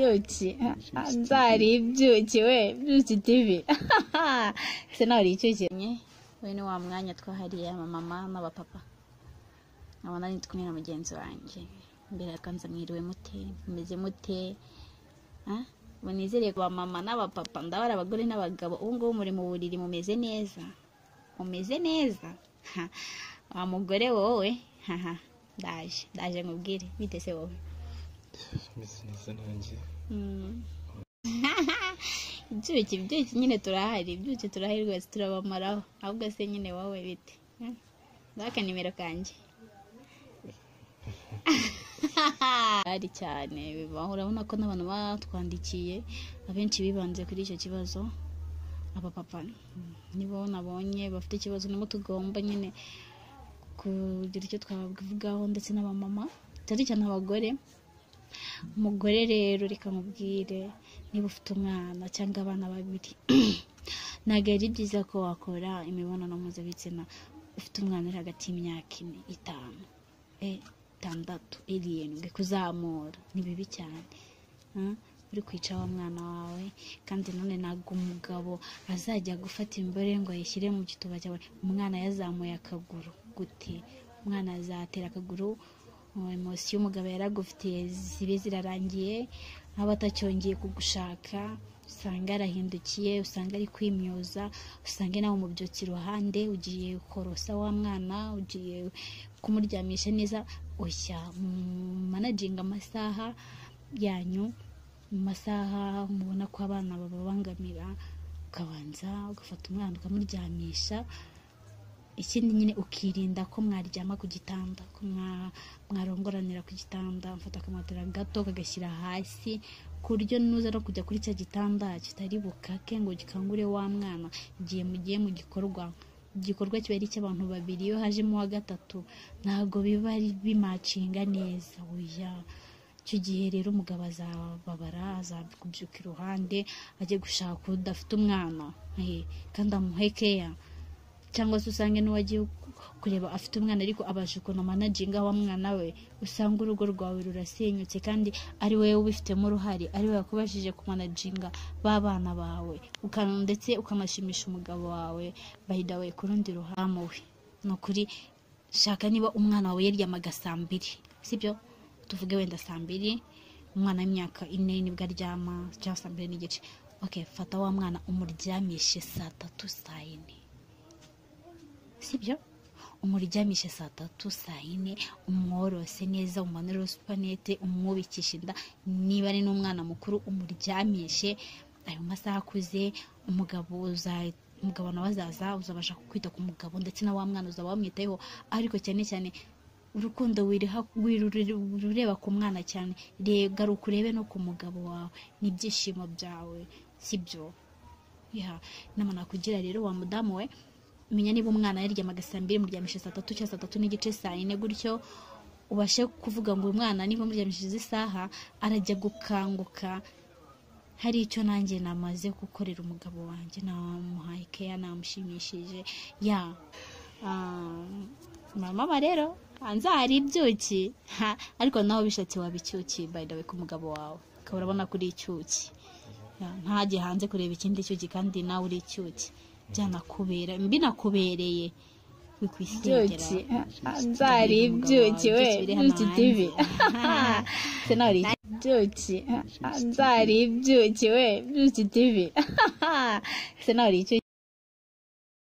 ibyuki nzari ibyuki we byuki tivi ese nawe uri icyuki we ni wa mwanya twahariye abamama n'abapapa nkaba nari ndi kumwe na mugenzi wanjye mbere yakanza mwiriwe mute mumeze mute ngo nizere ku bamama n'abapapa ndabara abagore n'abagabo ubu ngubu muri mu buriri mumeze neza mumeze neza wa mugore wowe ndaje ndaje nkubwire bite se wowe meze neza nanjye ibyuki ibyuki nyine turahari. Ibyuki turahari rwose turabamaraho. Ahubwo se nyine wowe bite? Ndaka nimero kanjye. Hari cyane urabona ko n'abantu batwandikiye abenshi bibanze kuri icyo kibazo. Abapapa nibo nabonye bafite ikibazo nibo tugomba nyine kugira icyo twabivugaho ndetse n'abamama. Cyane cyane abagore. Umugore rero reka mubwire niba ufite umwana cyangwa abana babiri ntabwo ari byiza ko wakora imibonano mpuzabitsina ufite umwana uri hagati y'imyaka ine itanu itandatu irindwi kuzamura. Ni bibi cyane uri kwica wa mwana wawe kandi none ntabwo umugabo azajya gufata imbere ngo ayishyire mu gituba cyawe. Umwana yazamuye akaguru gute? Umwana azatera akaguru emosiyo umugabo yaragufitiye zibe zirarangiye aba atacyongeye kugushaka usanga yarahindukiye usanga ari kwimyoza usanga nawe umubyutse iruhande ugiye korosa wa mwana ugiye kumuryamisha neza ushya managinga amasaha yanyu mu masaha mubona ko abana bababangamira ukabanza ugafata umwana ukamuryamisha ikindi nyine ukirinda ko mwaryama ku gitanda ko mwarongoranira ku gitanda mfata akamatera gato kagashyira hasi ku buryo nuza no kujya kuri cya gitanda kitari bukake ngo gikangure wa mwana igihe mugiye mu gikorwa igikorwa kiba ari icy'abantu babiri iyo hajemo uwa gatatu ntabwo biba bimacinga neza. Oya icyo gihe rero umugabo azababara azakubyuka iruhande ajye gushaka udafite umwana. Kandi amuhe keya cyangwa se usange n'uwagiye kureba afite umwana ariko abasha ukuntu amanaginga wa mwana we usanga urugo rwawe rurasenyutse kandi ari wowe ubifitemo uruhare ari wowe wakubashije kumanaginga b'abana bawe ndetse ukanashimisha umugabo wawe bahida we ku rundi ruhame we. Ni ukuri shaka niba umwana wawe yaryamaga saa mbiri sibyo tuvuge wenda saa mbiri umwana w'imyaka ine ni bwo aryama cyangwa saa mbiri n'igice. Fata wa mwana umuryamishe saa tatu saa yine. Sibyo? Umuryamishe saa tatu saa yine umworose neza umanure supanete umwubikishe inda. Niba ari n'umwana mukuru umuryamishe ayo masaha akuze umugabo umugabo nawe azaza uzabasha kwita ku mugabo ndetse na wa mwana uzaba wamwitayeho ariko cyane cyane urukundo rureba ku mwana cyane. Garuka urebe no ku mugabo wawe. N'ibyishimo byawe sibyo? Inama nakugira rero wa mudamu we menya niba umwana yaryamaga saa mbiri muryamisha saa tatu cyangwa saa tatu n'igice saa yine gutyo ubashe kuvuga ngo uyu mwana niba muryamishije isaha arajya gukanguka. Hari icyo nanjye namaze gukorera umugabo wanjye namuhaye keya namushimishije. Ya mama rero? Hanze hari ibyuki. Ariko nawe bishatse waba icyuki bayidawe ku mugabo wawe. Ukaba urabona ko uri icyuki. Ntajye hanze kureba ikindi cyuki kandi nawe uri icyuki. Byanakubera binakubereye ibyuki nzari ibyuki we byuki nawe uri ibyuki nzari ibyuki we byuki nawe uri icyuki